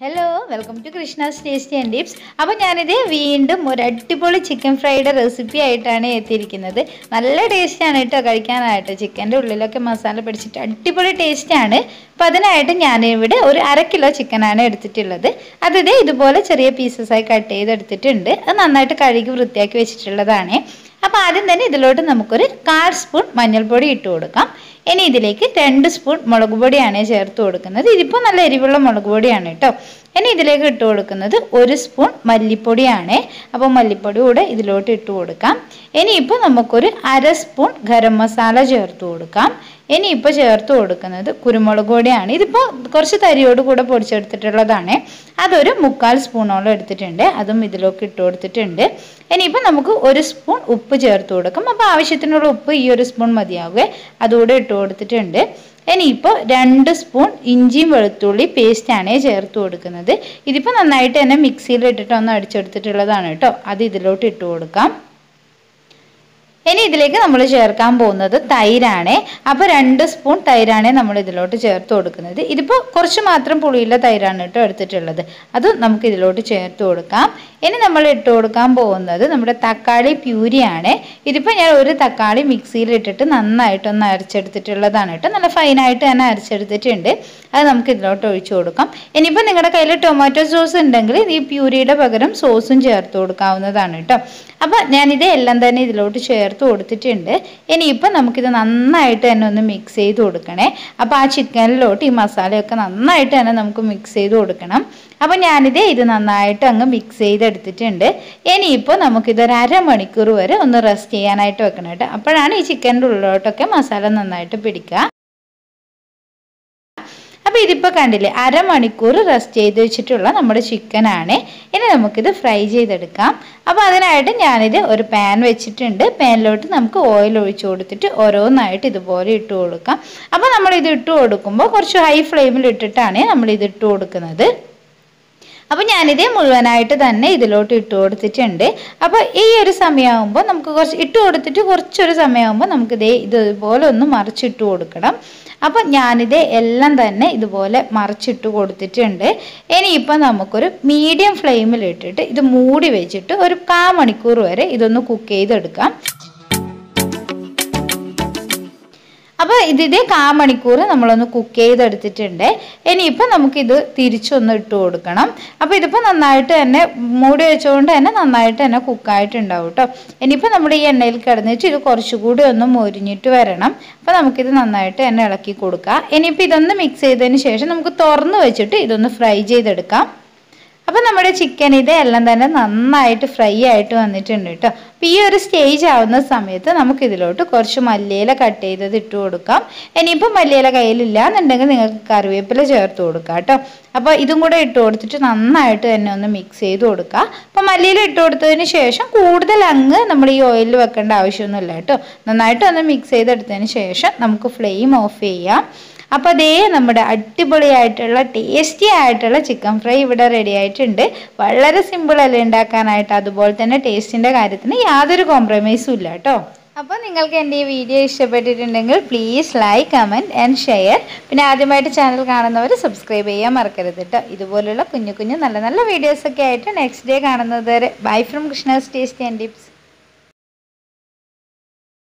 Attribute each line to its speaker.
Speaker 1: Hello welcome to Krishna's tasty and tips അപ്പോൾ ഞാനിത് വീണ്ടും ഒരു അടിപൊളി ചിക്കൻ ഫ്രൈഡ് റെസിപ്പി ആയിട്ടാണ് എത്തിയിരിക്കുന്നത്. നല്ല ടേസ്റ്റാണ് കേട്ടോ കഴിക്കാനായിട്ട്. ചിക്കന്റെ ഉള്ളിലൊക്കെ മസാല പിടിച്ചിട്ട് അടിപൊളി ടേസ്റ്റാണ് അപ്പോൾ അതിനായിട്ട് ഞാനിവിടെ ഒരു അര കിലോ ചിക്കനാണ് എടുത്തിട്ടുള്ളത്. അതിത് ഇതുപോലെ ചെറിയ പീസസ് ആയി കട്ട് ചെയ്തെടുത്തിട്ടുണ്ട്. അത് നന്നായിട്ട് കഴുകി വൃത്തിയാക്കി വെച്ചിട്ടുള്ളതാണ്. അപ്പോൾ ആദ്യം തന്നെ ഇതിലോട്ട് നമുക്കൊരു കാൽ സ്പൂൺ മഞ്ഞൾപ്പൊടി ഇട്ട് കൊടുക്കാം. ഇനി ഇതിലേക്ക് രണ്ട് സ്പൂൺ മുളക് പൊടിയാണ് ചേർത്ത് കൊടുക്കുന്നത്. ഇതിപ്പോൾ നല്ല എരിവുള്ള മുളക് പൊടിയാണ് കേട്ടോ. ഇനി ഇതിലേക്ക് ഇട്ട് കൊടുക്കുന്നത് ഒരു സ്പൂൺ മല്ലിപ്പൊടിയാണ്. അപ്പോൾ മല്ലിപ്പൊടി കൂടെ ഇതിലോട്ട് ഇട്ട് കൊടുക്കാം. ഇനിയിപ്പോൾ നമുക്കൊരു അര സ്പൂൺ ഗരം മസാല ചേർത്ത് കൊടുക്കാം. ഇനിയിപ്പോൾ ചേർത്ത് കൊടുക്കുന്നത് കുരുമുളക് പൊടിയാണ്. ഇതിപ്പോൾ കുറച്ച് തരിയോട് കൂടെ പൊടിച്ചെടുത്തിട്ടുള്ളതാണ്. അതൊരു മുക്കാൽ സ്പൂണോളം എടുത്തിട്ടുണ്ട്. അതും ഇതിലേക്ക് ഇട്ട് കൊടുത്തിട്ടുണ്ട്. ഇനിയിപ്പോൾ നമുക്ക് ഒരു സ്പൂൺ ഉപ്പ് ചേർത്ത് കൊടുക്കാം. അപ്പോൾ ആവശ്യത്തിനുള്ള ഉപ്പ് ഈ ഒരു സ്പൂൺ മതിയാവുക അതുകൂടെ ഇട്ട് കൊടുത്തിട്ടുണ്ട്. ഇനിയിപ്പോൾ രണ്ട് സ്പൂൺ ഇഞ്ചിയും വെളുത്തുള്ളി പേസ്റ്റാണ് ചേർത്ത് കൊടുക്കുന്നത്. ഇതിപ്പോൾ നന്നായിട്ട് തന്നെ മിക്സിയിൽ ഇട്ടിട്ട് ഒന്ന് അടിച്ചെടുത്തിട്ടുള്ളതാണ് കേട്ടോ. അത് ഇതിലോട്ട് ഇട്ട് കൊടുക്കാം. ഇനി ഇതിലേക്ക് നമ്മൾ ചേർക്കാൻ പോകുന്നത് തൈരാണ്. അപ്പോൾ രണ്ട് സ്പൂൺ തൈരാണ് നമ്മൾ ഇതിലോട്ട് ചേർത്ത് കൊടുക്കുന്നത്. ഇതിപ്പോൾ കുറച്ച് മാത്രം പുളിയുള്ള തൈരാണ് കേട്ടോ എടുത്തിട്ടുള്ളത്. അത് നമുക്ക് ഇതിലോട്ട് ചേർത്ത് കൊടുക്കാം. ഇനി നമ്മൾ ഇട്ട് കൊടുക്കാൻ പോകുന്നത് നമ്മുടെ തക്കാളി പ്യൂരിയാണ്. ഇതിപ്പോൾ ഞാൻ ഒരു തക്കാളി മിക്സിയിൽ ഇട്ടിട്ട് നന്നായിട്ടൊന്ന് അരച്ചെടുത്തിട്ടുള്ളതാണ് കേട്ടോ. നല്ല ഫൈനായിട്ട് തന്നെ അരച്ചെടുത്തിട്ടുണ്ട്. അത് നമുക്ക് ഇതിലോട്ട് ഒഴിച്ചു കൊടുക്കാം. ഇനിയിപ്പോൾ നിങ്ങളുടെ കയ്യിൽ ടൊമാറ്റോ സോസ് ഉണ്ടെങ്കിൽ ഈ പ്യൂരിയുടെ പകരം സോസും ചേർത്ത് കൊടുക്കാവുന്നതാണ് കേട്ടോ. അപ്പോൾ ഞാനിത് എല്ലാം തന്നെ ഇതിലോട്ട് ചേർത്ത് കൊടുത്തിട്ടുണ്ട്. ഇനിയിപ്പോൾ നമുക്കിത് നന്നായിട്ട് തന്നെ ഒന്ന് മിക്സ് ചെയ്ത് കൊടുക്കണേ. അപ്പോൾ ആ ചിക്കനിലോട്ട് ഈ മസാലയൊക്കെ നന്നായിട്ട് തന്നെ നമുക്ക് മിക്സ് ചെയ്ത് കൊടുക്കണം. അപ്പോൾ ഞാനിത് ഇത് നന്നായിട്ട് അങ്ങ് മിക്സ് ചെയ്തെടുത്തിട്ടുണ്ട്. ഇനിയിപ്പോൾ നമുക്കിതൊരു അരമണിക്കൂർ വരെ ഒന്ന് റെസ്റ്റ് ചെയ്യാനായിട്ട് വെക്കണം കേട്ടോ. അപ്പോഴാണ് ഈ ചിക്കന്റെ ഉള്ളിലോട്ടൊക്കെ മസാല നന്നായിട്ട് പിടിക്കുക. അപ്പോൾ ഇതിപ്പോൾ കണ്ടില്ലേ അരമണിക്കൂർ റെസ്റ്റ് ചെയ്ത് വെച്ചിട്ടുള്ള നമ്മുടെ ചിക്കനാണ്. ഇനി നമുക്കിത് ഫ്രൈ ചെയ്തെടുക്കാം. അപ്പോൾ അതിനായിട്ട് ഞാനിത് ഒരു പാൻ വെച്ചിട്ടുണ്ട്. പാനിലോട്ട് നമുക്ക് ഓയിൽ ഒഴിച്ച് കൊടുത്തിട്ട് ഓരോന്നായിട്ട് ഇതുപോലെ ഇട്ട് കൊടുക്കാം. അപ്പോൾ നമ്മളിത് ഇട്ട് കൊടുക്കുമ്പോൾ കുറച്ച് ഹൈ ഫ്ലെയിമിൽ ഇട്ടിട്ടാണ് നമ്മളിത് ഇട്ട് കൊടുക്കുന്നത്. അപ്പോൾ ഞാനിത് മുഴുവനായിട്ട് തന്നെ ഇതിലോട്ട് ഇട്ട് കൊടുത്തിട്ടുണ്ട്. അപ്പോൾ ഈ ഒരു സമയമാകുമ്പോൾ നമുക്ക് കുറച്ച് ഇട്ട് കൊടുത്തിട്ട് കുറച്ചൊരു സമയമാകുമ്പോൾ നമുക്കിതേ ഇതുപോലെ ഒന്ന് മറിച്ചിട്ട് കൊടുക്കണം. അപ്പോൾ ഞാനിത് എല്ലാം തന്നെ ഇതുപോലെ മറിച്ചിട്ട് കൊടുത്തിട്ടുണ്ട്. ഇനിയിപ്പോൾ നമുക്കൊരു മീഡിയം ഫ്ലെയിമിലിട്ടിട്ട് ഇത് മൂടി വെച്ചിട്ട് ഒരു കാ മണിക്കൂർ വരെ ഇതൊന്ന് കുക്ക് ചെയ്തെടുക്കാം. അപ്പോൾ ഇതിന്റെ കാ മണിക്കൂർ നമ്മളൊന്ന് കുക്ക് ചെയ്തെടുത്തിട്ടുണ്ട്. ഇനിയിപ്പോൾ നമുക്കിത് തിരിച്ചൊന്ന് ഇട്ട് കൊടുക്കണം. അപ്പോൾ ഇതിപ്പോൾ നന്നായിട്ട് തന്നെ മൂടി വെച്ചുകൊണ്ട് തന്നെ നന്നായിട്ട് തന്നെ കുക്കായിട്ടുണ്ടാവും കേട്ടോ ഇനിയിപ്പോൾ നമ്മൾ ഈ എണ്ണയിൽ കിടന്നിട്ട് ഇത് കുറച്ചുകൂടി ഒന്ന് മൊരിഞ്ഞിട്ട് വരണം. അപ്പോൾ നമുക്കിത് നന്നായിട്ട് തന്നെ ഇളക്കി കൊടുക്കാം. ഇനിയിപ്പോൾ ഇതൊന്ന് മിക്സ് ചെയ്തതിന് ശേഷം നമുക്ക് തുറന്ന് വെച്ചിട്ട് ഇതൊന്ന് ഫ്രൈ ചെയ്തെടുക്കാം. അപ്പോൾ നമ്മുടെ ചിക്കൻ ഇത് എല്ലാം തന്നെ നന്നായിട്ട് ഫ്രൈ ആയിട്ട് വന്നിട്ടുണ്ട് കേട്ടോ അപ്പോൾ ഈ ഒരു സ്റ്റേജ് ആവുന്ന സമയത്ത് നമുക്ക് ഇതിലോട്ട് കുറച്ച് മല്ലിയില കട്ട് ചെയ്തത് ഇട്ട് കൊടുക്കാം. ഇനിയിപ്പോൾ മല്ലിയില കയ്യിലില്ല എന്നുണ്ടെങ്കിൽ നിങ്ങൾക്ക് കറിവേപ്പില ചേർത്ത് കൊടുക്കാം കേട്ടോ അപ്പോൾ ഇതും കൂടെ ഇട്ട് കൊടുത്തിട്ട് നന്നായിട്ട് തന്നെ ഒന്ന് മിക്സ് ചെയ്ത് കൊടുക്കുക അപ്പോൾ മല്ലിയില ഇട്ട് കൊടുത്തതിന് ശേഷം കൂടുതൽ അങ്ങ് നമ്മൾ ഈ ഓയിലിൽ വെക്കേണ്ട ആവശ്യമൊന്നുമില്ല കേട്ടോ നന്നായിട്ട് ഒന്ന് മിക്സ് ചെയ്തെടുത്തതിന് ശേഷം നമുക്ക് ഫ്ലെയിം ഓഫ് ചെയ്യാം. അപ്പോൾ അതേ നമ്മുടെ അടിപൊളിയായിട്ടുള്ള ടേസ്റ്റി ആയിട്ടുള്ള ചിക്കൻ ഫ്രൈ ഇവിടെ റെഡി ആയിട്ടുണ്ട്. വളരെ സിമ്പിൾ അല്ലേ ഉണ്ടാക്കാനായിട്ട്? അതുപോലെ തന്നെ ടേസ്റ്റിന്റെ കാര്യത്തിന് യാതൊരു കോംപ്രമൈസും ഇല്ല കേട്ടോ. അപ്പോൾ നിങ്ങൾക്ക് എന്റെ ഈ വീഡിയോ ഇഷ്ടപ്പെട്ടിട്ടുണ്ടെങ്കിൽ please like comment and share പിന്നെ ആദ്യമായിട്ട് ചാനൽ കാണുന്നവർ സബ്സ്ക്രൈബ് ചെയ്യാൻ മറക്കരുത് കേട്ടോ. ഇതുപോലുള്ള കുഞ്ഞു കുഞ്ഞു നല്ല നല്ല വീഡിയോസൊക്കെ ആയിട്ട് നെക്സ്റ്റ് ഡേ കാണുന്നത് വരെ. Bye from Krishna's tasty and tips